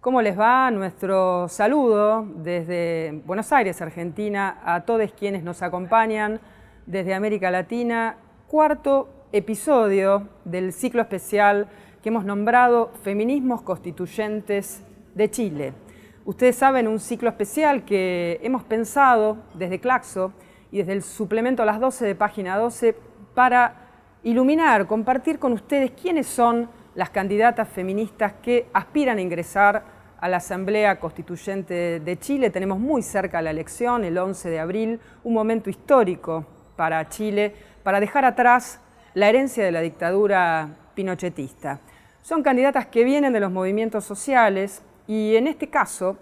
¿Cómo les va? Nuestro saludo desde Buenos Aires, Argentina, a todos quienes nos acompañan desde América Latina. Cuarto episodio del ciclo especial que hemos nombrado Feminismos Constituyentes de Chile. Ustedes saben, un ciclo especial que hemos pensado desde Claxo y desde el suplemento a las 12 de página 12 para iluminar, compartir con ustedes quiénes son las candidatas feministas que aspiran a ingresar a la Asamblea Constituyente de Chile. Tenemos muy cerca la elección, el 11 de abril, un momento histórico para Chile, para dejar atrás la herencia de la dictadura pinochetista. Son candidatas que vienen de los movimientos sociales y en este caso,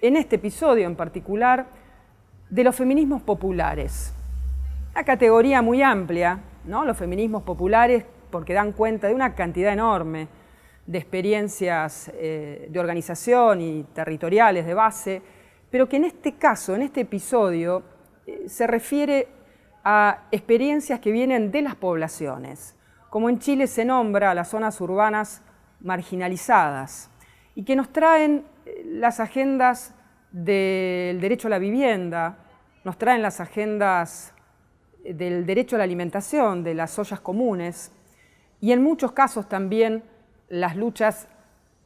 en este episodio en particular, de los feminismos populares. Una categoría muy amplia, ¿no? los feminismos populares, porque dan cuenta de una cantidad enorme de experiencias eh, de organización y territoriales de base, pero que en este caso, en este episodio, eh, se refiere a experiencias que vienen de las poblaciones, como en Chile se nombra a las zonas urbanas marginalizadas, y que nos traen eh, las agendas del derecho a la vivienda, nos traen las agendas del derecho a la alimentación, de las ollas comunes, y en muchos casos también las luchas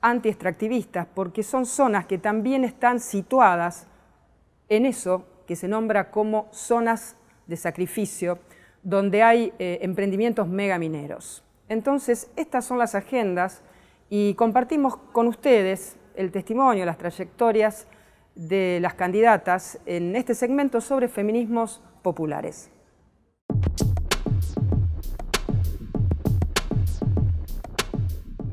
anti-extractivistas, porque son zonas que también están situadas en eso que se nombra como zonas de sacrificio, donde hay eh, emprendimientos megamineros. Entonces, estas son las agendas y compartimos con ustedes el testimonio, las trayectorias de las candidatas en este segmento sobre feminismos populares.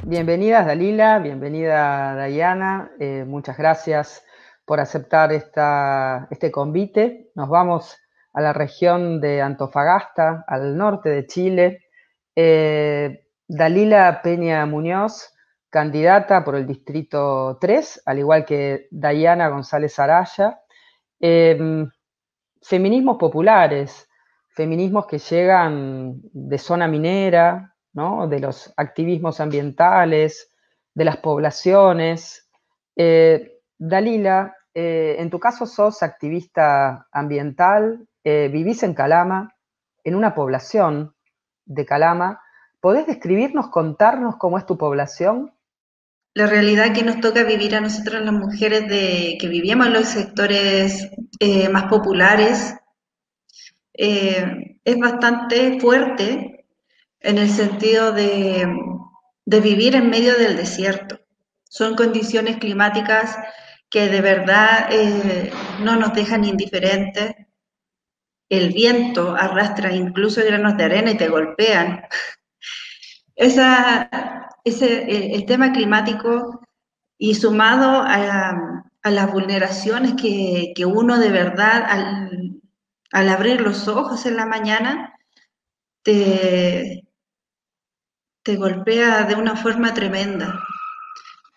Bienvenidas Dalila, bienvenida Dayana, eh, muchas gracias por aceptar este convite. Nos vamos a la región de Antofagasta, al norte de Chile. Eh, Dalila Peña Muñoz, candidata por el Distrito 3, al igual que Dayana González Araya. Em, feminismos populares, feminismos que llegan de zona minera, de los activismos ambientales, de las poblaciones. Eh, Dalila, eh, en tu caso sos activista ambiental, eh, vivís en Calama, en una población de Calama. ¿Podés describirnos, contarnos cómo es tu población? La realidad que nos toca vivir a nosotras las mujeres de, que vivíamos en los sectores más populares es bastante fuerte en el sentido de, vivir en medio del desierto. Son condiciones climáticas que de verdad eh, no nos dejan indiferentes. El viento arrastra incluso granos de arena y te golpean. Esa, ese, el, tema climático y sumado a, las vulneraciones que, uno de verdad al, al, abrir los ojos en la mañana te, te golpea de una forma tremenda.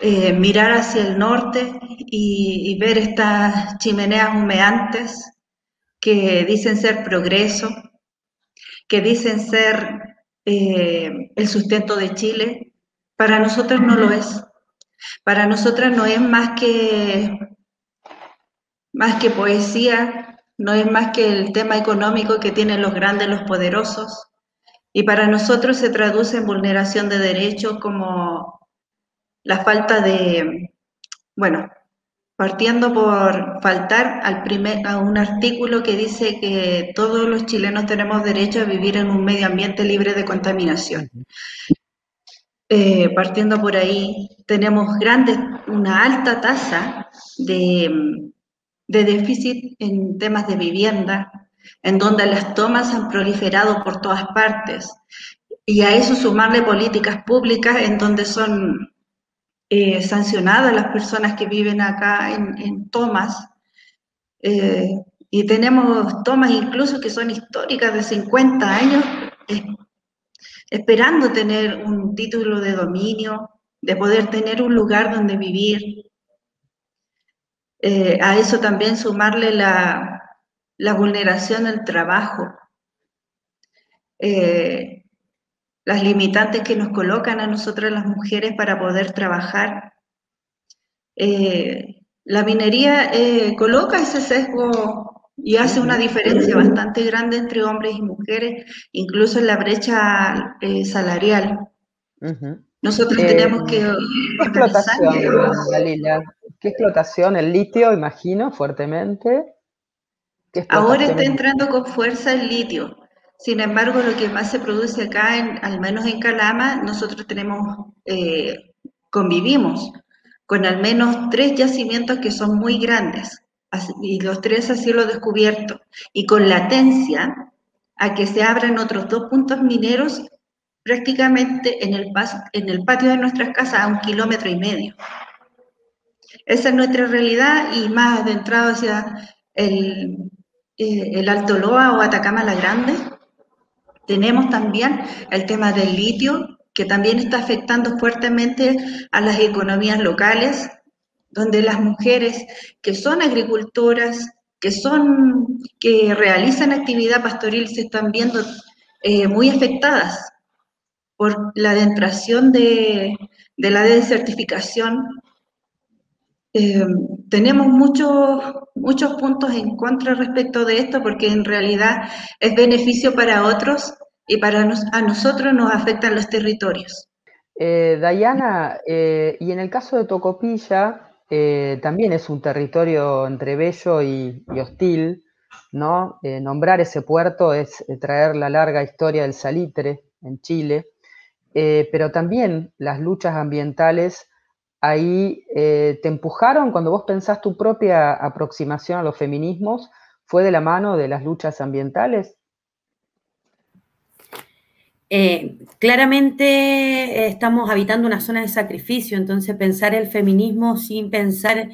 Eh, mirar hacia el norte y, ver estas chimeneas humeantes que dicen ser progreso, que dicen ser eh, el sustento de Chile, para nosotros no lo es. Para nosotras no es más que, más que poesía, no es más que el tema económico que tienen los grandes, los poderosos, y para nosotros se traduce en vulneración de derechos como la falta de, bueno, partiendo por faltar al primer, a un artículo que dice que todos los chilenos tenemos derecho a vivir en un medio ambiente libre de contaminación. Eh, partiendo por ahí, tenemos grandes, una alta tasa de, de déficit en temas de vivienda, en donde las tomas han proliferado por todas partes. Y a eso sumarle políticas públicas en donde son eh, sancionadas las personas que viven acá en, tomas. Eh, y tenemos tomas incluso que son históricas de 50 años, esperando tener un título de dominio, de poder tener un lugar donde vivir. Eh, a eso también sumarle la, vulneración del trabajo, eh, las limitantes que nos colocan a nosotras las mujeres para poder trabajar. Eh, la minería coloca ese sesgo y hace una diferencia bastante grande entre hombres y mujeres, incluso en la brecha eh, salarial. Nosotros eh, tenemos que... ¿Qué explotación, Galila? ¿Qué explotación? El litio, imagino, fuertemente. Ahora está entrando con fuerza el litio. Sin embargo, lo que más se produce acá, al menos en Calama, nosotros tenemos, eh, convivimos con al menos tres yacimientos que son muy grandes y los tres a cielo descubierto, y con latencia a que se abran otros dos puntos mineros prácticamente en el, en patio de nuestras casas a un kilómetro y medio. Esa es nuestra realidad y más adentrado hacia el, eh, el Alto Loa o Atacama la Grande. Tenemos también el tema del litio, que también está afectando fuertemente a las economías locales, donde las mujeres que son agricultoras, que son, que realizan actividad pastoril se están viendo eh, muy afectadas por la adentración de, la desertificación. Eh, tenemos muchos, muchos puntos en contra respecto de esto porque en realidad es beneficio para otros y para a nosotros nos afectan los territorios. Eh, Dayana, y en el caso de Tocopilla, eh, también es un territorio entre bello y, hostil, ¿no? Eh, nombrar ese puerto es eh, traer la larga historia del salitre en Chile, pero también las luchas ambientales ahí te empujaron cuando vos pensás tu propia aproximación a los feminismos, ¿fue de la mano de las luchas ambientales? Eh, claramente eh, estamos habitando una zona de sacrificio, entonces pensar el feminismo sin pensar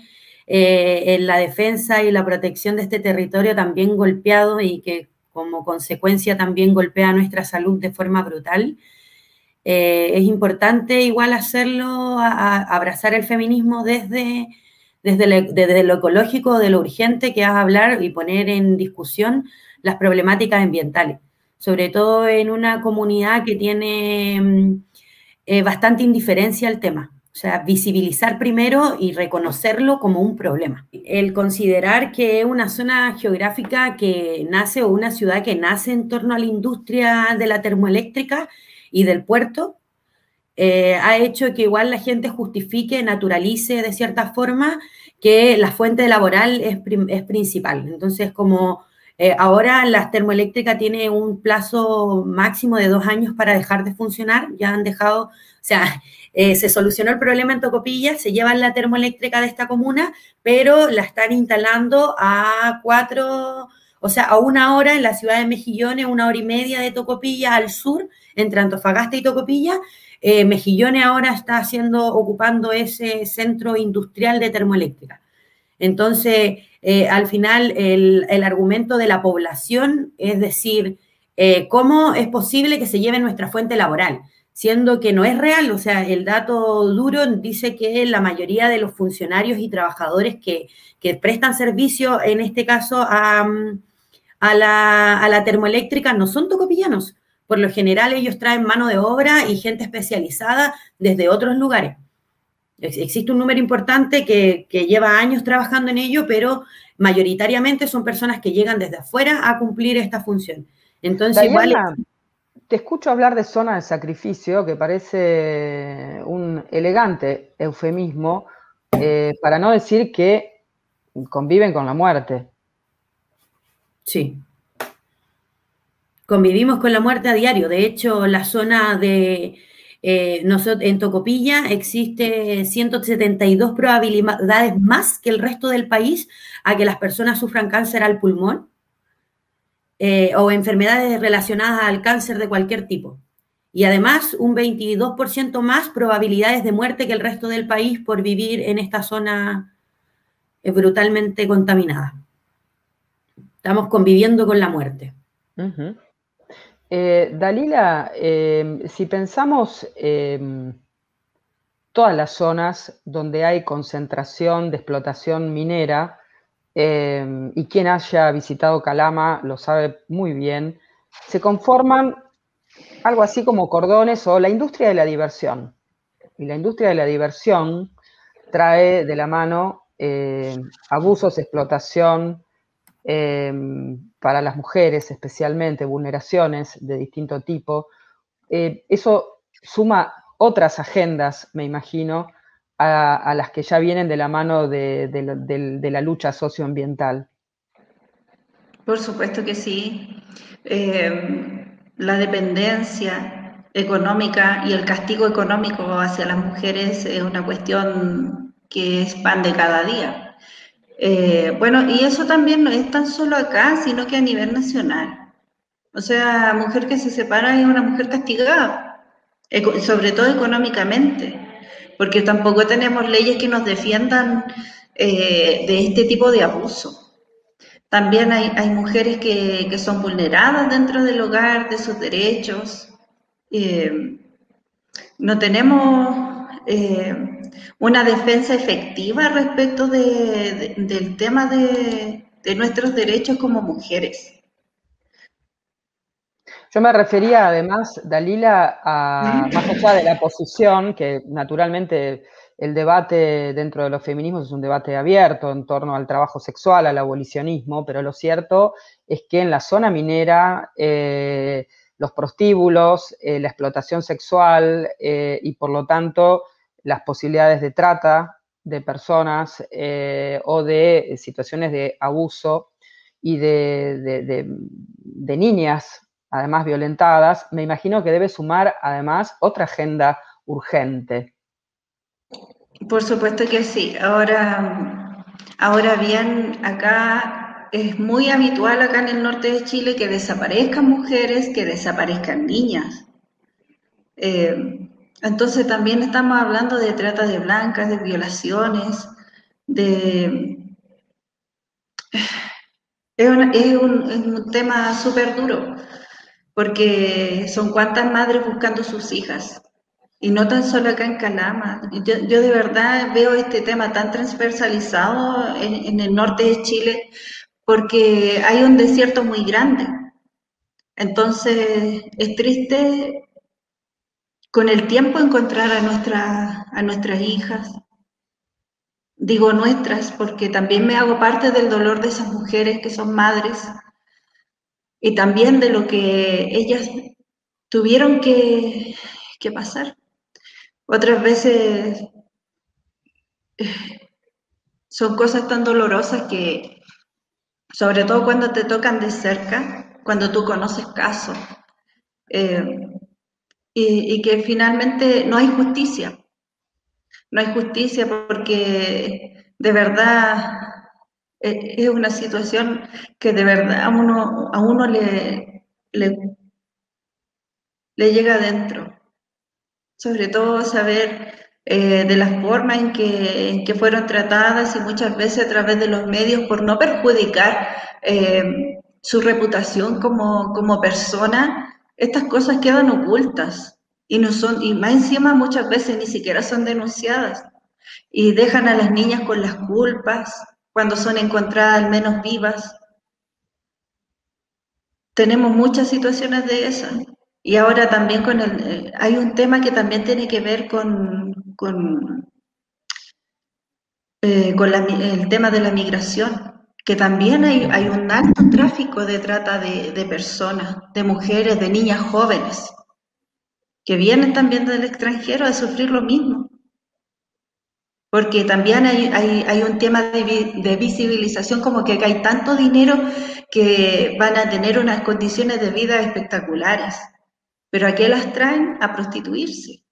eh, en la defensa y la protección de este territorio también golpeado y que como consecuencia también golpea nuestra salud de forma brutal. es importante igual hacerlo, abrazar el feminismo desde, desde, lo ecológico, de lo urgente que es hablar y poner en discusión las problemáticas ambientales sobre todo en una comunidad que tiene mm, eh, bastante indiferencia al tema. O sea, visibilizar primero y reconocerlo como un problema. El considerar que una zona geográfica que nace o una ciudad que nace en torno a la industria de la termoeléctrica y del puerto, eh, ha hecho que igual la gente justifique, naturalice de cierta forma que la fuente laboral es, es principal. Entonces, como eh, ahora las termoeléctricas tiene un plazo máximo de dos años para dejar de funcionar. Ya han dejado, o sea, eh, se solucionó el problema en Tocopilla, se llevan la termoeléctrica de esta comuna, pero la están instalando a cuatro, o sea, a una hora en la ciudad de Mejillones, una hora y media de Tocopilla al sur, entre Antofagasta y Tocopilla. Eh, Mejillones ahora está haciendo, ocupando ese centro industrial de termoeléctrica. Entonces, eh, al final el, argumento de la población es decir, eh, ¿cómo es posible que se lleve nuestra fuente laboral? Siendo que no es real, o sea, el dato duro dice que la mayoría de los funcionarios y trabajadores que, prestan servicio, en este caso a, la, a la termoeléctrica, no son tocopillanos. Por lo general ellos traen mano de obra y gente especializada desde otros lugares. Existe un número importante que, lleva años trabajando en ello, pero mayoritariamente son personas que llegan desde afuera a cumplir esta función. Entonces, igual... Te escucho hablar de zona de sacrificio, que parece un elegante eufemismo, eh, para no decir que conviven con la muerte. Sí. Convivimos con la muerte a diario. De hecho, la zona de, eh, en Tocopilla existe 172 probabilidades más que el resto del país a que las personas sufran cáncer al pulmón eh, o enfermedades relacionadas al cáncer de cualquier tipo. Y además un 22% más probabilidades de muerte que el resto del país por vivir en esta zona eh, brutalmente contaminada. estamos conviviendo con la muerte. Eh, Dalila, em, si pensamos em, todas las zonas donde hay concentración de explotación minera, em, y quien haya visitado Calama lo sabe muy bien, se conforman algo así como cordones o la industria de la diversión. Y la industria de la diversión trae de la mano abusos, explotación, Em, para las mujeres especialmente, vulneraciones de distinto tipo. Eh, eso suma otras agendas, me imagino, a, las que ya vienen de la mano de, la lucha socioambiental. Por supuesto que sí. Em, la dependencia económica y el castigo económico hacia las mujeres es una cuestión que es pan de cada día. Eh, bueno, y eso también no es tan solo acá, sino que a nivel nacional. O sea, mujer que se separa es una mujer castigada, sobre todo económicamente, porque tampoco tenemos leyes que nos defiendan eh, de este tipo de abuso. También hay, mujeres que, son vulneradas dentro del hogar, de sus derechos. Eh, no tenemos una defensa efectiva respecto del tema de, nuestros derechos como mujeres. Yo me refería además, Dalila, a más allá de la posición, que naturalmente el debate dentro de los feminismos es un debate abierto en torno al trabajo sexual, al abolicionismo, pero lo cierto es que en la zona minera eh, los prostíbulos, eh, la explotación sexual eh, y por lo tanto las posibilidades de trata de personas eh, o de situaciones de abuso y de, niñas, además violentadas, me imagino que debe sumar además otra agenda urgente. Por supuesto que sí. Ahora, ahora bien, acá es muy habitual acá en el norte de Chile que desaparezcan mujeres, que desaparezcan niñas. Eh, entonces también estamos hablando de trata de blancas, de violaciones, de... Es, un, tema súper duro, porque son cuantas madres buscando sus hijas, y no tan solo acá en Calama. Yo, de verdad veo este tema tan transversalizado en, el norte de Chile, porque hay un desierto muy grande. Entonces, es triste con el tiempo encontrar a, a nuestras hijas. Digo nuestras porque también me hago parte del dolor de esas mujeres que son madres y también de lo que ellas tuvieron que, que pasar. Otras veces eh, son cosas tan dolorosas que, sobre todo cuando te tocan de cerca, cuando tú conoces casos, eh, y, que finalmente no hay justicia. No hay justicia porque de verdad eh, es una situación que de verdad a uno, a uno le, le, llega adentro. Sobre todo saber eh, de las formas en que, que, fueron tratadas y muchas veces a través de los medios por no perjudicar eh, su reputación como, como persona, estas cosas quedan ocultas y no son, y más encima muchas veces ni siquiera son denunciadas y dejan a las niñas con las culpas cuando son encontradas al menos vivas. Tenemos muchas situaciones de esas. Y ahora también con el, eh, hay un tema que también tiene que ver con, con, eh, con el tema de la migración que también hay, hay un alto tráfico de trata de, personas, de mujeres, de niñas jóvenes, que vienen también del extranjero a sufrir lo mismo. Porque también hay, hay, un tema de, de, visibilización, como que hay tanto dinero que van a tener unas condiciones de vida espectaculares. Pero ¿a qué las traen? A prostituirse.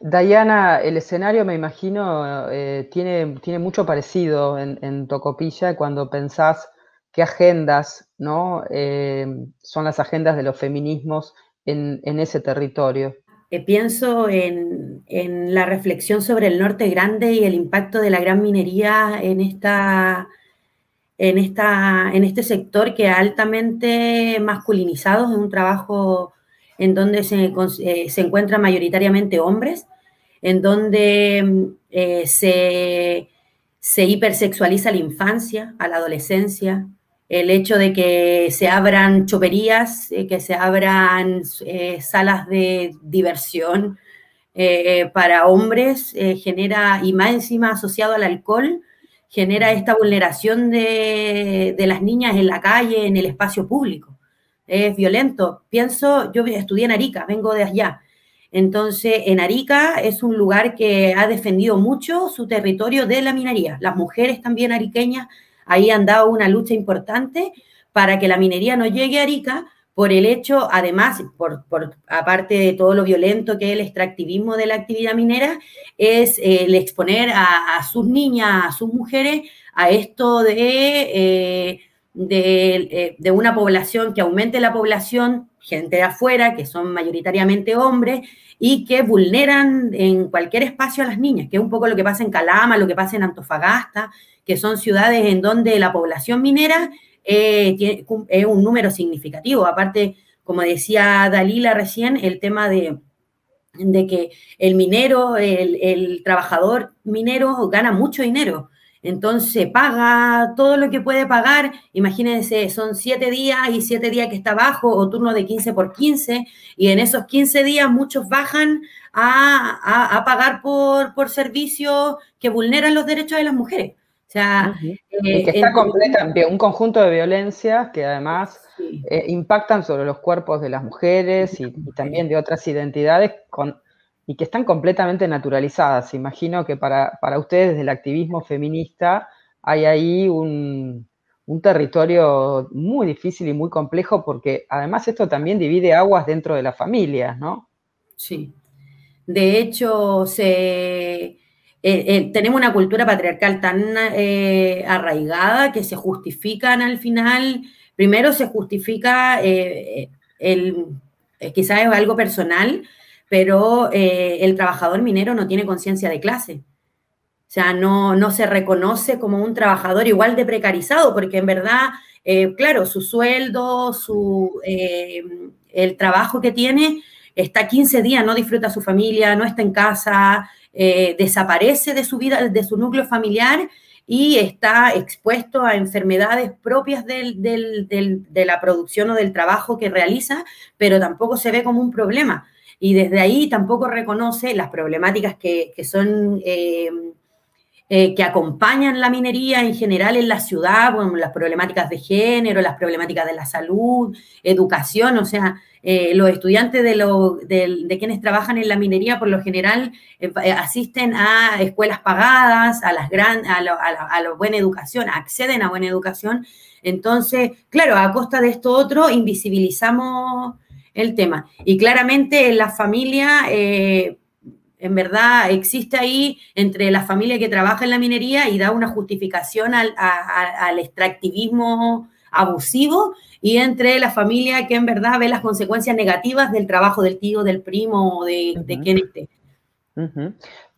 Diana, el escenario me imagino eh, tiene, tiene mucho parecido en, Tocopilla cuando pensás qué agendas ¿no? Eh, son las agendas de los feminismos en, ese territorio. eh, pienso en, la reflexión sobre el norte grande y el impacto de la gran minería en, esta, en, esta, en este sector que altamente masculinizado, es un trabajo en donde se, eh, se encuentran mayoritariamente hombres, en donde eh, se, se hipersexualiza la infancia, a la adolescencia, el hecho de que se abran choperías, eh, que se abran salas de diversión para hombres, genera, y más encima asociado al alcohol, genera esta vulneración de, de, las niñas en la calle, en el espacio público. Es violento. Pienso, yo estudié en Arica, vengo de allá. Entonces, en Arica es un lugar que ha defendido mucho su territorio de la minería. Las mujeres también ariqueñas Ahí han dado una lucha importante para que la minería no llegue a Arica por el hecho, además, por, aparte de todo lo violento que es el extractivismo de la actividad minera, es eh, el exponer a, sus niñas, a sus mujeres, a esto de, eh, de, de, una población que aumente la población, gente de afuera, que son mayoritariamente hombres, y que vulneran en cualquier espacio a las niñas, que es un poco lo que pasa en Calama, lo que pasa en Antofagasta, que son ciudades en donde la población minera eh, es un número significativo. Aparte, como decía Dalila recién, el tema de, de que el minero, el, el, trabajador minero gana mucho dinero. Entonces paga todo lo que puede pagar. Imagínense, son siete días y siete días que está bajo o turno de 15 por 15. Y en esos 15 días muchos bajan a, a pagar por, por servicios que vulneran los derechos de las mujeres sea, eh, que está completa, un conjunto de violencias que además eh, impactan sobre los cuerpos de las mujeres y, también de otras identidades con, y que están completamente naturalizadas. Imagino que para, ustedes desde el activismo feminista hay ahí un, un territorio muy difícil y muy complejo porque además esto también divide aguas dentro de las familias, ¿no? Sí. De hecho, eh, eh, tenemos una cultura patriarcal tan eh, arraigada que se justifican al final, primero se justifica el, quizás es algo personal, pero el trabajador minero no tiene conciencia de clase. O sea, no, no se reconoce como un trabajador igual de precarizado, porque en verdad, claro, su sueldo, su, el trabajo que tiene, está 15 días, no disfruta su familia, no está en casa, eh, desaparece de su vida, de su núcleo familiar y está expuesto a enfermedades propias de la producción o del trabajo que realiza, pero tampoco se ve como un problema. Y desde ahí tampoco reconoce las problemáticas que, son... Eh, eh, que acompañan la minería en general en la ciudad, las problemáticas de género, las problemáticas de la salud, educación, o sea, eh, los estudiantes de, lo, de, quienes trabajan en la minería por lo general asisten a escuelas pagadas, a, las gran, a, la, buena educación, acceden a buena educación. Entonces, claro, a costa de esto otro, invisibilizamos el tema. Y claramente en la familia en verdad existe ahí entre la familia que trabaja en la minería y da una justificación al, extractivismo abusivo y entre la familia que en verdad ve las consecuencias negativas del trabajo del tío, del primo o de, quien esté.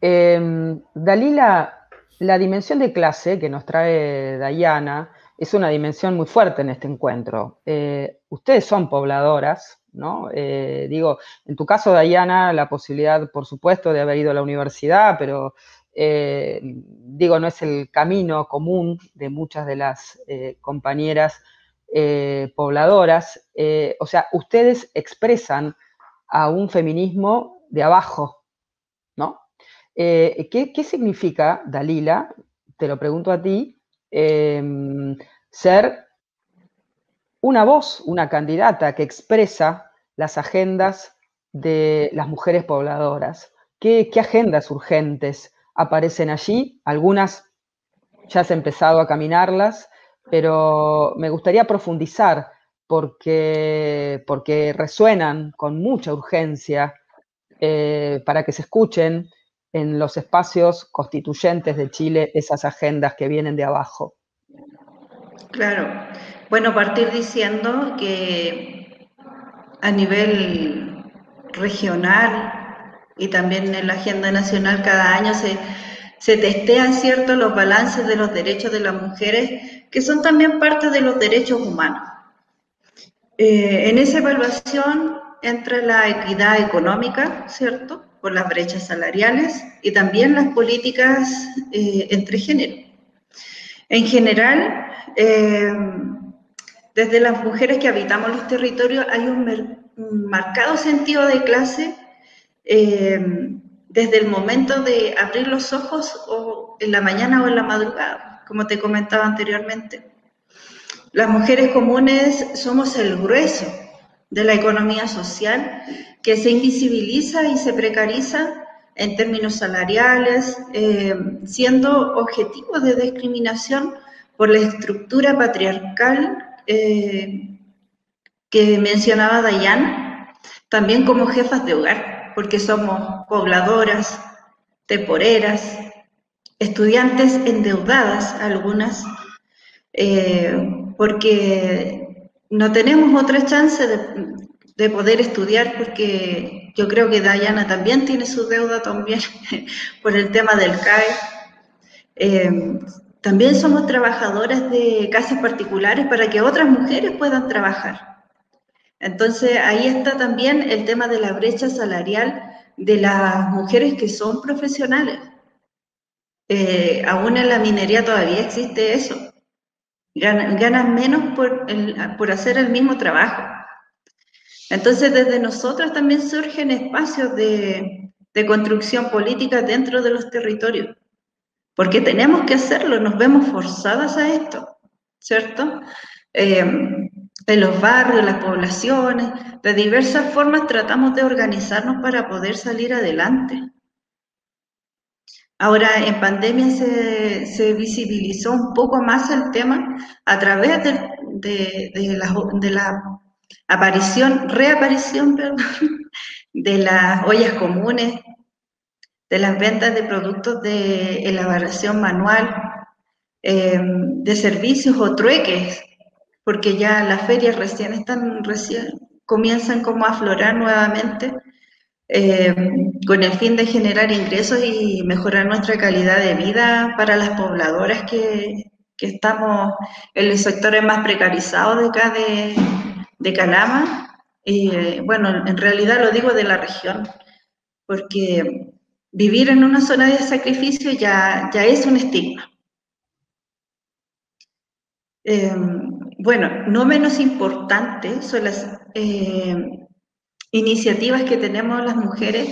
Em, Dalila, la dimensión de clase que nos trae Dayana es una dimensión muy fuerte en este encuentro. Eh, ustedes son pobladoras, ¿no? Eh, digo, en tu caso, Dayana, la posibilidad, por supuesto, de haber ido a la universidad, pero eh, digo, no es el camino común de muchas de las eh, compañeras pobladoras. o sea, ustedes expresan a un feminismo de abajo, ¿no? ¿qué, ¿Qué significa, Dalila, te lo pregunto a ti, ser una voz, una candidata que expresa las agendas de las mujeres pobladoras. ¿Qué, agendas urgentes aparecen allí? Algunas ya has empezado a caminarlas, pero me gustaría profundizar porque, porque resuenan con mucha urgencia eh, para que se escuchen en los espacios constituyentes de Chile esas agendas que vienen de abajo. Claro. Bueno, partir diciendo que a nivel regional y también en la agenda nacional cada año se, se testean cierto los balances de los derechos de las mujeres, que son también parte de los derechos humanos. Eh, en esa evaluación entra la equidad económica, ¿cierto? Por las brechas salariales y también las políticas eh, entre género. En general, eh, desde las mujeres que habitamos los territorios hay un, marcado sentido de clase desde el momento de abrir los ojos o en la mañana o en la madrugada, como te comentaba anteriormente. Las mujeres comunes somos el grueso de la economía social que se invisibiliza y se precariza en términos salariales, eh, siendo objetivo de discriminación por la estructura patriarcal eh, que mencionaba Dayan, también como jefas de hogar, porque somos pobladoras, temporeras, estudiantes endeudadas algunas, eh, porque no tenemos otra chance de, poder estudiar porque yo creo que Dayana también tiene su deuda también por el tema del CAE. Eh, también somos trabajadoras de casas particulares para que otras mujeres puedan trabajar. Entonces ahí está también el tema de la brecha salarial de las mujeres que son profesionales. Eh, aún en la minería todavía existe eso ganan, menos por, por hacer el mismo trabajo. Entonces, desde nosotros también surgen espacios de, de, construcción política dentro de los territorios, porque tenemos que hacerlo, nos vemos forzadas a esto, ¿cierto? Eh, en los barrios, las poblaciones, de diversas formas tratamos de organizarnos para poder salir adelante. Ahora, en pandemia se, visibilizó un poco más el tema a través de, la, aparición, reaparición, de las ollas comunes, de las ventas de productos de elaboración manual, eh, de servicios o trueques, porque ya las ferias recién están, recién comienzan como a aflorar nuevamente eh, con el fin de generar ingresos y mejorar nuestra calidad de vida para las pobladoras que, estamos en los sectores más precarizados de acá de, Calama. Y eh, bueno, en realidad lo digo de la región, porque vivir en una zona de sacrificio ya, ya es un estigma. Eh, bueno, no menos importante son las iniciativas que tenemos las mujeres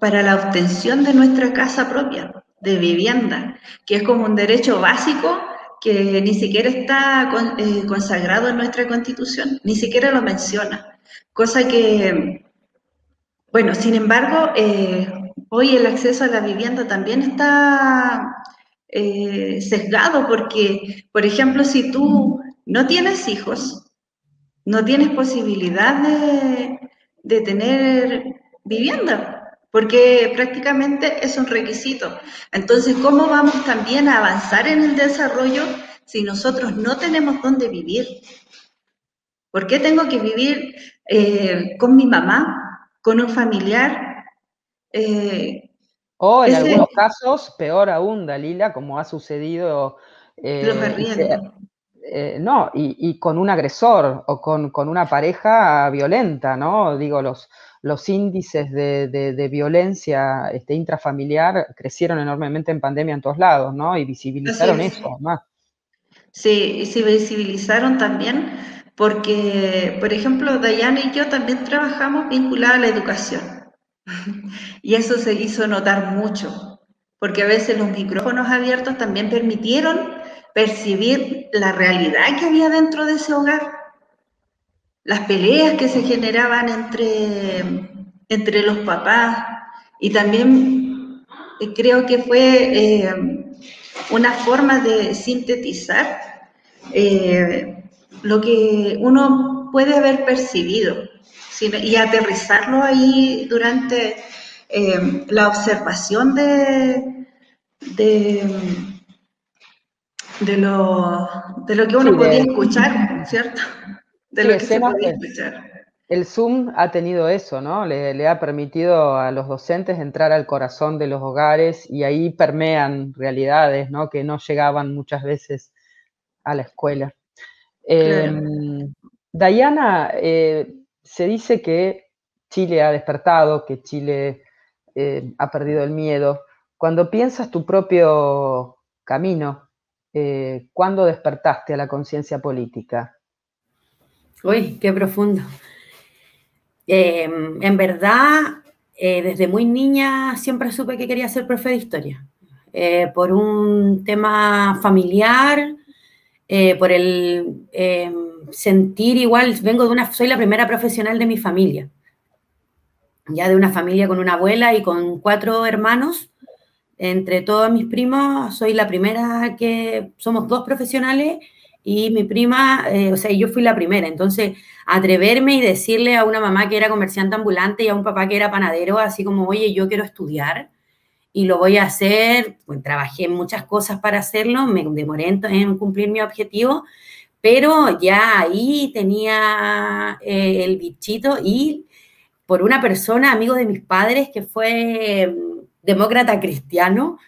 para la obtención de nuestra casa propia, de vivienda, que es como un derecho básico que ni siquiera está eh, consagrado en nuestra constitución, ni siquiera lo menciona. Cosa que, bueno, sin embargo, eh, hoy el acceso a la vivienda también está eh, sesgado porque, por ejemplo, si tú no tienes hijos, no tienes posibilidad de, de tener vivienda, porque prácticamente es un requisito. Entonces, ¿cómo vamos también a avanzar en el desarrollo si nosotros no tenemos dónde vivir? ¿Por qué tengo que vivir eh, con mi mamá, con un familiar? Eh, o en algunos casos, peor aún, Dalila, como ha sucedido. Eh, los eh, no, y, con un agresor o con, una pareja violenta, ¿no? Digo, los, los índices de, violencia este, intrafamiliar crecieron enormemente en pandemia en todos lados, ¿no? Y visibilizaron eso, más. Sí, y se visibilizaron también porque, por ejemplo, Dayana y yo también trabajamos vinculada a la educación. y eso se hizo notar mucho, porque a veces los micrófonos abiertos también permitieron percibir la realidad que había dentro de ese hogar, las peleas que se generaban entre, entre los papás y también eh, creo que fue eh, una forma de sintetizar eh, lo que uno puede haber percibido y aterrizarlo ahí durante la observación de, de de lo, de lo que uno podía escuchar, ¿cierto? De lo que se podía escuchar. el Zoom ha tenido eso, ¿no? Le, ha permitido a los docentes entrar al corazón de los hogares y ahí permean realidades, ¿no? Que no llegaban muchas veces a la escuela. Em, Dayana, eh, se dice que Chile ha despertado, que Chile eh, ha perdido el miedo. Cuando piensas tu propio camino, eh, ¿cuándo despertaste a la conciencia política? Uy, qué profundo. Em, en verdad, eh, desde muy niña siempre supe que quería ser profe de historia. por un tema familiar, por el sentir igual, vengo de una, soy la primera profesional de mi familia ya de una familia con una abuela y con cuatro hermanos. Entre todos mis primos, soy la primera que somos dos profesionales y mi prima, eh, o sea, yo fui la primera. Entonces, atreverme y decirle a una mamá que era comerciante ambulante y a un papá que era panadero, así como, oye, yo quiero estudiar y lo voy a hacer, pues trabajé en muchas cosas para hacerlo, me demoré en, cumplir mi objetivo, pero ya ahí tenía eh, el bichito y por una persona, amigo de mis padres, que fue mm, demócrata cristiano,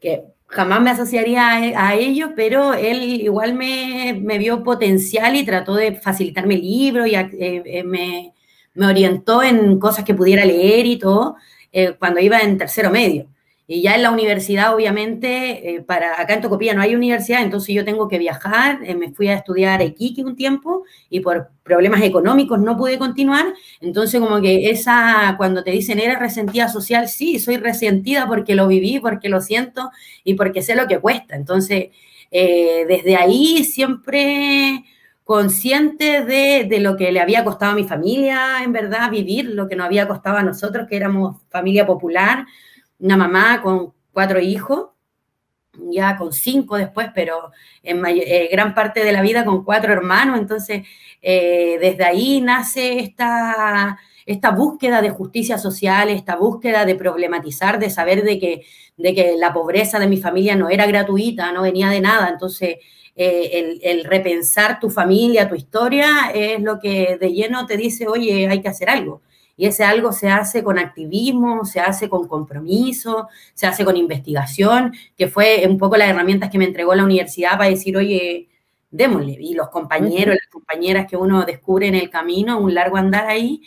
que jamás me asociaría a, ello, pero él igual me, vio potencial y trató de facilitarme el libro y eh, eh, me, orientó en cosas que pudiera leer y todo cuando iba en tercero medio. Y ya en la universidad, obviamente, eh, para acá en Tocopilla no hay universidad, entonces yo tengo que viajar. Eh, me fui a estudiar a Iquique un tiempo y por problemas económicos no pude continuar. Entonces, como que esa, cuando te dicen eres resentida social, sí, soy resentida porque lo viví, porque lo siento y porque sé lo que cuesta. Entonces, eh, desde ahí siempre consciente de, de, lo que le había costado a mi familia, en verdad, vivir lo que nos había costado a nosotros, que éramos familia popular una mamá con cuatro hijos, ya con cinco después, pero en eh, gran parte de la vida con cuatro hermanos. Entonces, eh, desde ahí nace esta, esta búsqueda de justicia social, esta búsqueda de problematizar, de saber de que, de que la pobreza de mi familia no era gratuita, no venía de nada. Entonces, eh, el, el, repensar tu familia, tu historia, es lo que de lleno te dice, oye, hay que hacer algo. Y ese algo se hace con activismo, se hace con compromiso, se hace con investigación, que fue un poco las herramientas que me entregó la universidad para decir, oye, démosle. Y los compañeros, las compañeras que uno descubre en el camino, un largo andar ahí,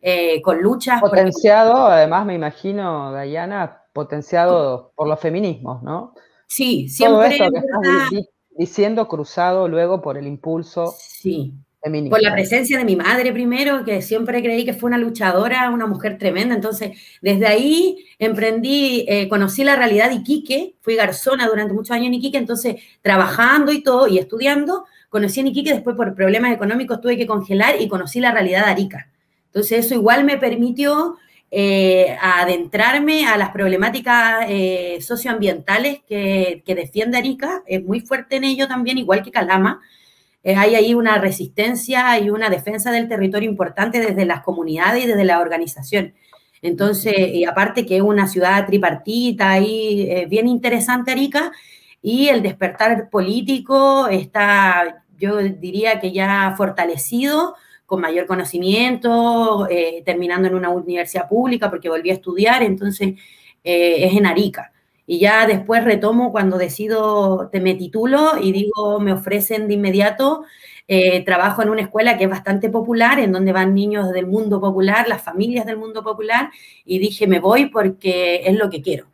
eh, con luchas. Potenciado, además, me imagino, Dayana, potenciado por los feminismos, ¿no? Sí, siempre. Todo esto que estás diciendo cruzado luego por el impulso sí. Por la presencia de mi madre primero, que siempre creí que fue una luchadora, una mujer tremenda. Entonces, desde ahí emprendí, eh, conocí la realidad de Iquique, fui garzona durante muchos años en Iquique, entonces trabajando y todo y estudiando, conocí en Iquique, después por problemas económicos tuve que congelar y conocí la realidad de Arica. Entonces, eso igual me permitió eh, adentrarme a las problemáticas eh, socioambientales que, que defiende Arica, es muy fuerte en ello también, igual que Calama. Eh, hay ahí una resistencia y una defensa del territorio importante desde las comunidades y desde la organización. Entonces, aparte que es una ciudad tripartita y eh, bien interesante Arica, y el despertar político está, yo diría que ya fortalecido, con mayor conocimiento, eh, terminando en una universidad pública porque volví a estudiar, entonces es en Arica. Y ya después retomo cuando decido, te me titulo y digo, me ofrecen de inmediato, eh, trabajo en una escuela que es bastante popular, en donde van niños del mundo popular, las familias del mundo popular, y dije, me voy porque es lo que quiero.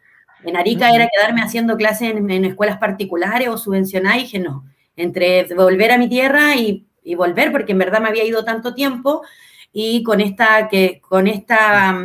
En Arica era quedarme haciendo clases en, escuelas particulares o subvencionar, y dije, no, entre volver a mi tierra y, y, volver, porque en verdad me había ido tanto tiempo, y con esta, que, con esta...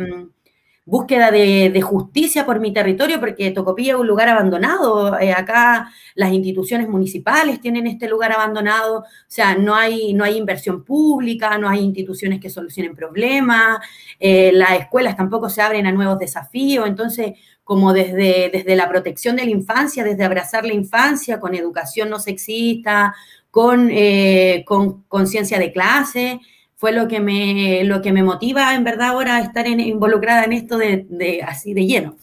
búsqueda de, justicia por mi territorio, porque Tocopilla es un lugar abandonado. Eh, acá las instituciones municipales tienen este lugar abandonado, o sea, no hay, no hay inversión pública, no hay instituciones que solucionen problemas, eh, las escuelas tampoco se abren a nuevos desafíos, entonces, como desde, desde la protección de la infancia, desde abrazar la infancia con educación no sexista, con eh, conciencia de clase, fue lo que me, lo que me motiva en verdad ahora a estar involucrada en esto de, así de lleno.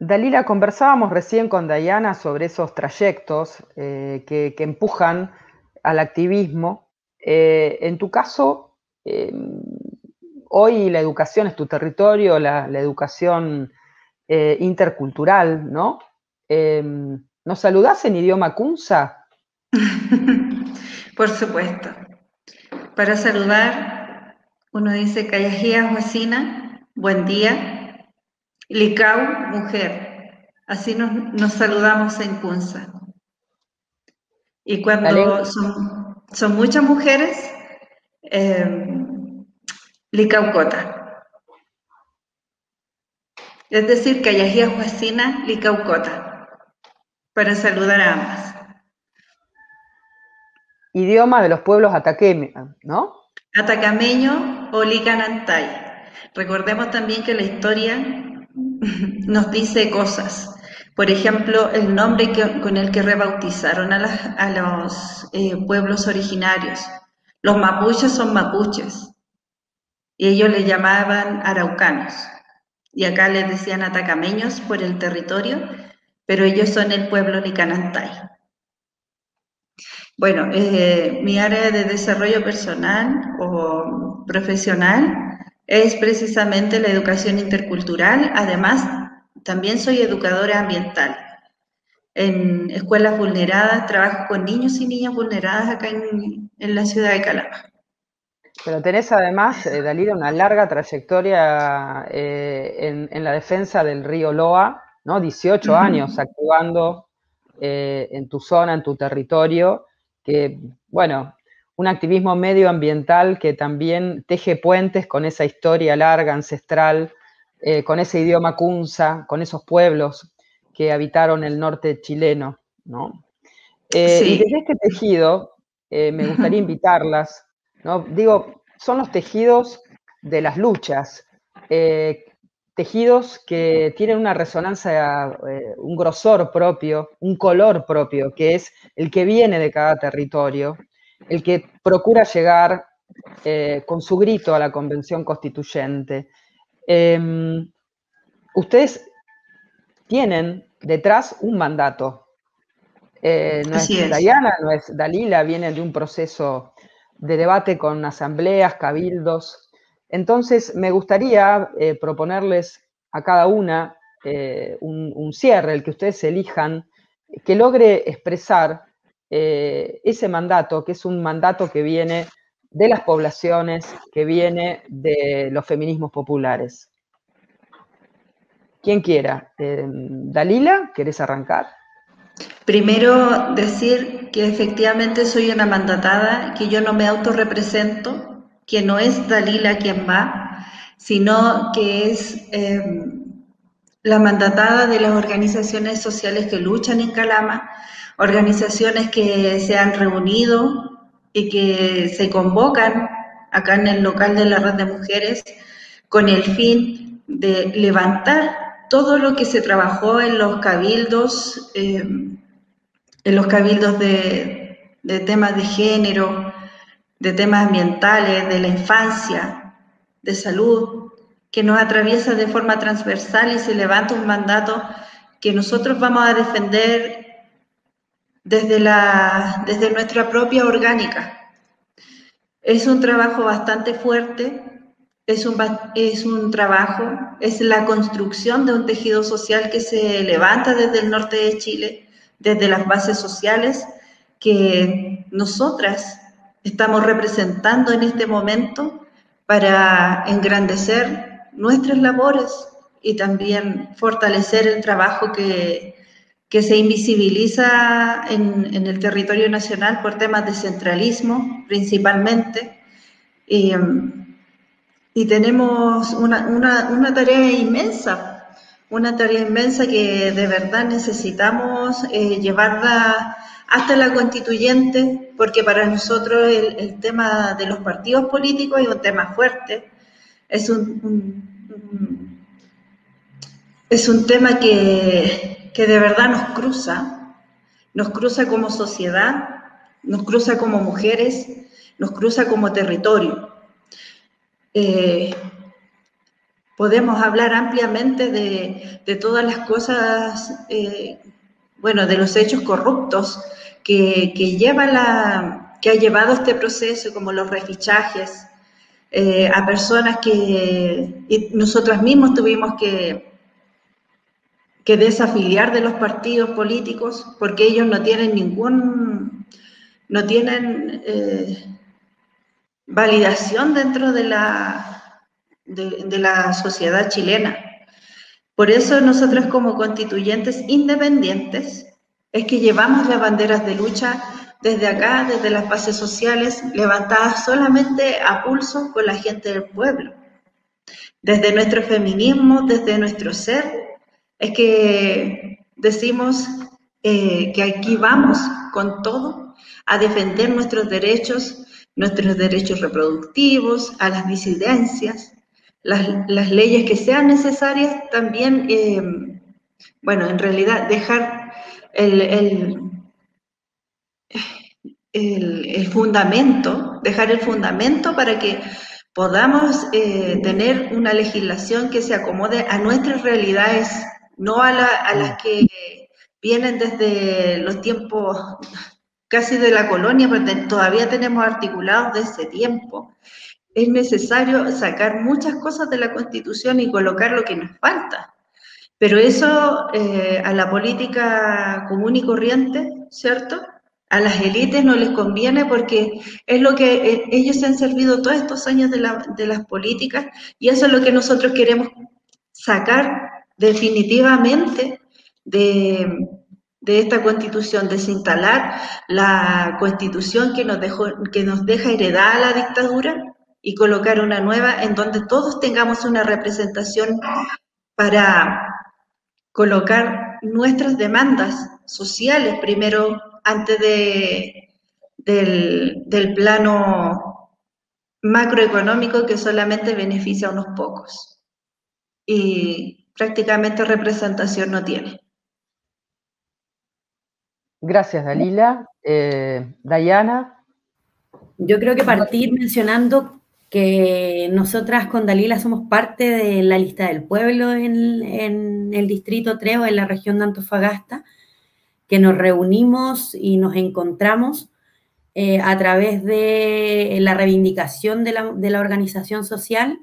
Dalila, conversábamos recién con Dayana sobre esos trayectos eh, que, empujan al activismo. Eh, en tu caso, hoy la educación es tu territorio, la, educación intercultural, ¿no? ¿Nos saludás en idioma kunza? Por supuesto. Para saludar, uno dice Callajía Juacina, buen día. Licau, mujer. Así nos, saludamos en Kunza. Y cuando son, muchas mujeres, eh, Licaucota. Es decir, Callajía Juacina, Licaucota. Para saludar a ambas idioma de los pueblos ataqueños, ¿no? Atacameño o Licanantay. Recordemos también que la historia nos dice cosas. Por ejemplo, el nombre con el que rebautizaron a, los eh, pueblos originarios. Los mapuches son mapuches y ellos le llamaban araucanos. Y acá les decían atacameños por el territorio, pero ellos son el pueblo Licanantay. Bueno, eh, mi área de desarrollo personal o profesional es precisamente la educación intercultural. Además, también soy educadora ambiental. En escuelas vulneradas, trabajo con niños y niñas vulneradas acá en, la ciudad de Calama. Pero tenés además, eh, Dalila, una larga trayectoria eh, en, la defensa del río Loa, ¿no? 18 años actuando en tu zona, en tu territorio, que, bueno, un activismo medioambiental que también teje puentes con esa historia larga, ancestral, eh, con ese idioma kunza, con esos pueblos que habitaron el norte chileno, ¿no? Eh, y desde este tejido eh, me gustaría invitarlas, ¿no? Digo, son los tejidos de las luchas, tejidos que tienen una resonancia, eh, un grosor propio, un color propio, que es el que viene de cada territorio, el que procura llegar eh, con su grito a la convención constituyente. Em, ustedes tienen detrás un mandato. Eh, no es, es Dayana, no es Dalila, viene de un proceso de debate con asambleas, cabildos, entonces, me gustaría eh, proponerles a cada una eh, un, cierre, el que ustedes elijan, que logre expresar eh, ese mandato, que es un mandato que viene de las poblaciones, que viene de los feminismos populares. Quien quiera. Dalila, ¿querés arrancar? Primero decir que efectivamente soy una mandatada, que yo no me autorrepresento, que no es Dalila quien va, sino que es em, la mandatada de las organizaciones sociales que luchan en Calama, organizaciones que se han reunido y que se convocan acá en el local de la red de mujeres con el fin de levantar todo lo que se trabajó en los cabildos, em, en los cabildos de temas de género, de temas ambientales, de la infancia, de salud, que nos atraviesa de forma transversal y se levanta un mandato que nosotros vamos a defender desde, la, desde nuestra propia orgánica. Es un trabajo bastante fuerte, es un, es un trabajo, es la construcción de un tejido social que se levanta desde el norte de Chile, desde las bases sociales, que nosotras estamos representando en este momento para engrandecer nuestras labores y también fortalecer el trabajo que, que se invisibiliza en, en, el territorio nacional por temas de centralismo principalmente. Y, y tenemos una, una, una, tarea inmensa, una tarea inmensa que de verdad necesitamos eh, llevarla hasta la constituyente, porque para nosotros el, tema de los partidos políticos es un tema fuerte, es un, es un tema que, de verdad nos cruza, nos cruza como sociedad, nos cruza como mujeres, nos cruza como territorio. Eh, podemos hablar ampliamente de, todas las cosas, eh, bueno, de los hechos corruptos que, lleva la, que ha llevado este proceso, como los refichajes, eh, a personas que nosotras mismos tuvimos que, que desafiliar de los partidos políticos porque ellos no tienen ningún, no tienen eh, validación dentro de la, de la sociedad chilena. Por eso nosotros como constituyentes independientes es que llevamos las banderas de lucha desde acá, desde las bases sociales, levantadas solamente a pulso con la gente del pueblo. Desde nuestro feminismo, desde nuestro ser, es que decimos eh, que aquí vamos con todo a defender nuestros derechos, nuestros derechos reproductivos, a las disidencias, las, leyes que sean necesarias, también, eh, bueno, en realidad dejar el, el, fundamento, dejar el fundamento para que podamos eh, tener una legislación que se acomode a nuestras realidades, no a, las mm. que vienen desde los tiempos casi de la colonia, pero todavía tenemos articulados de ese tiempo. Es necesario sacar muchas cosas de la Constitución y colocar lo que nos falta. Pero eso eh, a la política común y corriente, ¿cierto? A las élites no les conviene porque es lo que eh, ellos se han servido todos estos años de, las políticas y eso es lo que nosotros queremos sacar definitivamente de, esta constitución, desinstalar la constitución que nos, dejó, que nos deja heredada la dictadura y colocar una nueva en donde todos tengamos una representación para colocar nuestras demandas sociales primero antes de, del, plano macroeconómico que solamente beneficia a unos pocos y prácticamente representación no tiene. Gracias, Dalila. Eh, Dayana. Yo creo que partir mencionando que nosotras con Dalila somos parte de la lista del pueblo en, el distrito 3 o en la región de Antofagasta que nos reunimos y nos encontramos eh, a través de la reivindicación de la, organización social,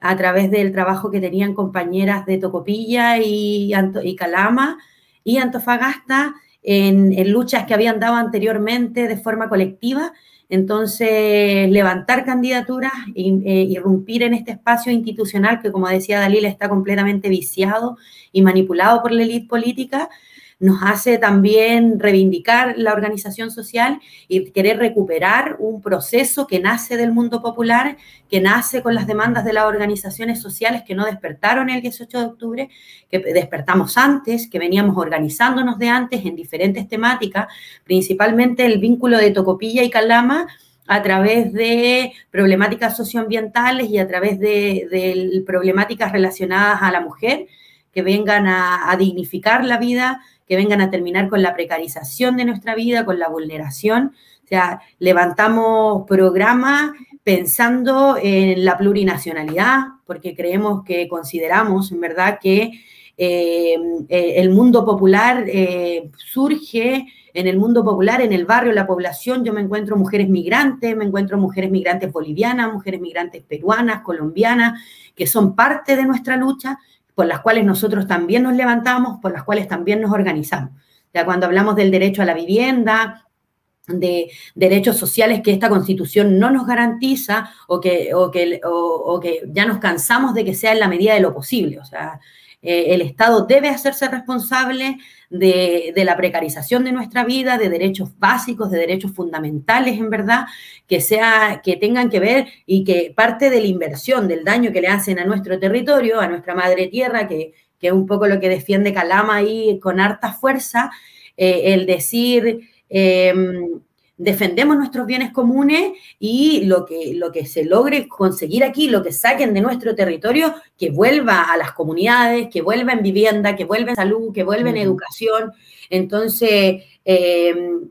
a través del trabajo que tenían compañeras de Tocopilla y Calama y Antofagasta en, luchas que habían dado anteriormente de forma colectiva. Entonces, levantar candidaturas, e, irrumpir en este espacio institucional que, como decía Dalila, está completamente viciado y manipulado por la élite política, nos hace también reivindicar la organización social y querer recuperar un proceso que nace del mundo popular, que nace con las demandas de las organizaciones sociales que no despertaron el 18 de octubre, que despertamos antes, que veníamos organizándonos de antes en diferentes temáticas, principalmente el vínculo de Tocopilla y Calama a través de problemáticas socioambientales y a través de, problemáticas relacionadas a la mujer que vengan a dignificar la vida que vengan a terminar con la precarización de nuestra vida, con la vulneración. O sea, levantamos programas pensando en la plurinacionalidad, porque creemos que consideramos, en verdad, que eh, eh, el mundo popular eh, surge en el mundo popular, en el barrio, la población, yo me encuentro mujeres migrantes, me encuentro mujeres migrantes bolivianas, mujeres migrantes peruanas, colombianas, que son parte de nuestra lucha, por las cuales nosotros también nos levantamos, por las cuales también nos organizamos. Ya cuando hablamos del derecho a la vivienda, de derechos sociales que esta constitución no nos garantiza o que, que, o que ya nos cansamos de que sea en la medida de lo posible. O sea, eh, el Estado debe hacerse responsable de, la precarización de nuestra vida, de derechos básicos, de derechos fundamentales, en verdad, que, sea, que tengan que ver y que parte de la inversión, del daño que le hacen a nuestro territorio, a nuestra madre tierra, que, es un poco lo que defiende Calama ahí con harta fuerza, eh, el decir... Em, defendemos nuestros bienes comunes y lo que, lo que se logre conseguir aquí, lo que saquen de nuestro territorio, que vuelva a las comunidades, que vuelva en vivienda, que vuelva en salud, que vuelva en educación. Entonces, em,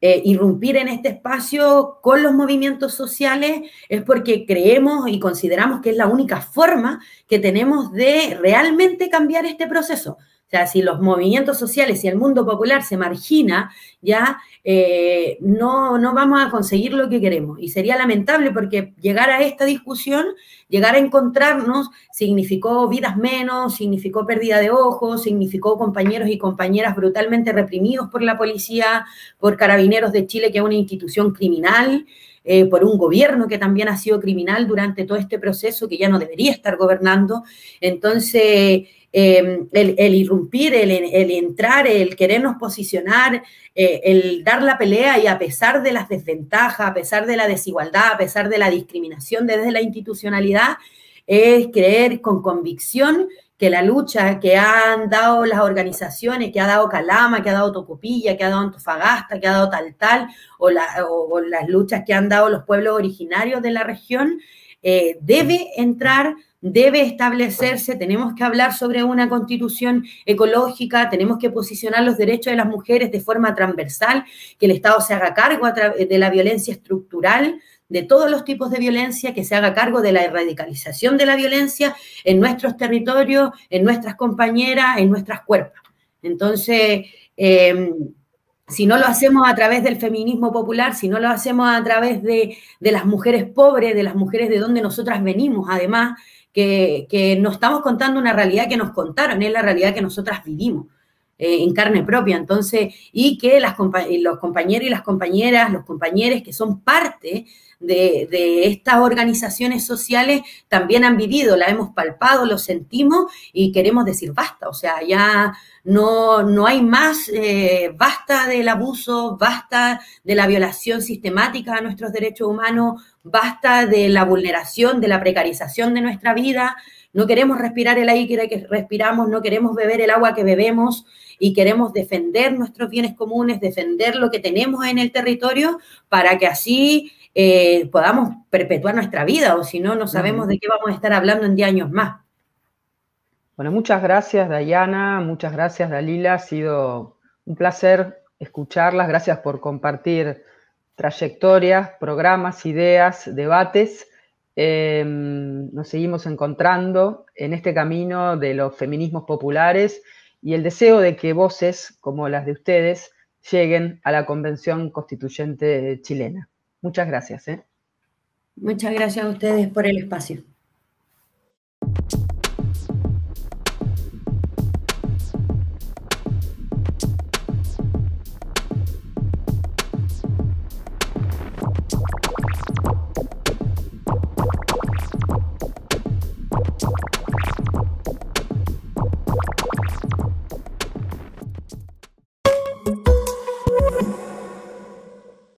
eh, irrumpir en este espacio con los movimientos sociales es porque creemos y consideramos que es la única forma que tenemos de realmente cambiar este proceso. O sea, si los movimientos sociales y el mundo popular se margina, ya eh, no, no vamos a conseguir lo que queremos. Y sería lamentable porque llegar a esta discusión, llegar a encontrarnos, significó vidas menos, significó pérdida de ojos, significó compañeros y compañeras brutalmente reprimidos por la policía, por carabineros de Chile, que es una institución criminal. Eh, por un gobierno que también ha sido criminal durante todo este proceso, que ya no debería estar gobernando. Entonces, em, el, irrumpir, el, entrar, el querernos posicionar, eh, el dar la pelea y a pesar de las desventajas, a pesar de la desigualdad, a pesar de la discriminación desde la institucionalidad, es creer con convicción que la lucha que han dado las organizaciones, que ha dado Calama, que ha dado Tocopilla, que ha dado Antofagasta, que ha dado tal tal, o, las luchas que han dado los pueblos originarios de la región, eh, debe entrar, debe establecerse, tenemos que hablar sobre una constitución ecológica, tenemos que posicionar los derechos de las mujeres de forma transversal, que el Estado se haga cargo de la violencia estructural, de todos los tipos de violencia, que se haga cargo de la erradicalización de la violencia en nuestros territorios, en nuestras compañeras, en nuestras cuerpos. Entonces, em, si no lo hacemos a través del feminismo popular, si no lo hacemos a través de, las mujeres pobres, de las mujeres de donde nosotras venimos, además, que, que nos estamos contando una realidad que nos contaron, es la realidad que nosotras vivimos. Eh, en carne propia. Entonces, y que los compañeros y las compañeras, los compañeros que son parte de, estas organizaciones sociales también han vivido, la hemos palpado, lo sentimos y queremos decir basta. O sea, ya no, no hay más, eh, basta del abuso, basta de la violación sistemática a nuestros derechos humanos, basta de la vulneración, de la precarización de nuestra vida. No queremos respirar el aire que respiramos, no queremos beber el agua que bebemos y queremos defender nuestros bienes comunes, defender lo que tenemos en el territorio para que así eh, podamos perpetuar nuestra vida o si no, no sabemos de qué vamos a estar hablando en 10 años más. Bueno, muchas gracias Dayana, muchas gracias Dalila, ha sido un placer escucharlas, gracias por compartir trayectorias, programas, ideas, debates. Em, nos seguimos encontrando en este camino de los feminismos populares y el deseo de que voces como las de ustedes lleguen a la Convención Constituyente chilena. Muchas gracias. ¿eh? Muchas gracias a ustedes por el espacio.